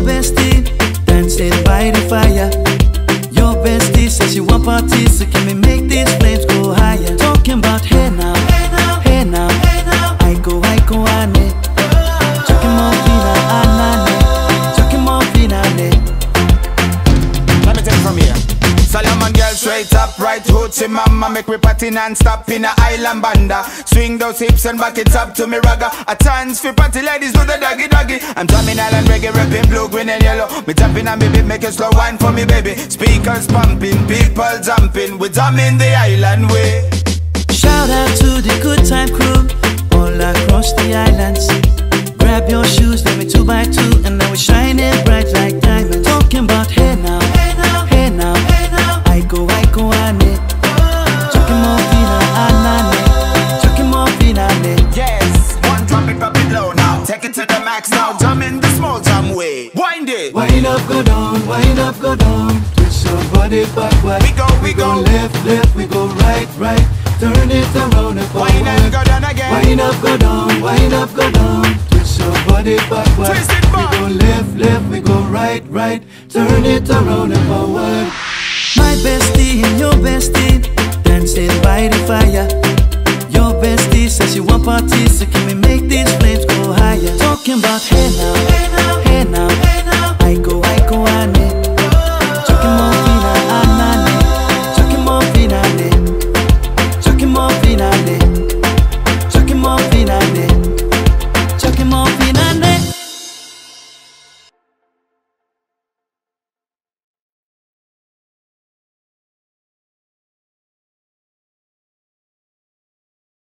bestie dancing by the fire. Your bestie says she want parties, so can we make girl straight up, right hoochie mama Make me party non-stop in a island banda. Swing those hips and back it up to me ragga. A chance for party ladies do the doggy doggy. I'm drumming island reggae, rapping blue, green and yellow. Me tapping on me beat, make a slow wine for me baby. Speakers pumping, people jumping. We drumming the island way. Shout out to Take it to the max now, jump in the small jam way Wind it Wind up, go down, wind up, go down. Twist your body backward. We go, we go. left, left, we go right, right. Turn it around and forward. Wind and go down again Wind up, go down, wind up, go down. Twist your body backward. Twist it back. We go left, left, we go right, right. Turn it around and forward. My bestie and your bestie dancing by the fire. Your bestie says she want parties, so can we make Talking about hey now,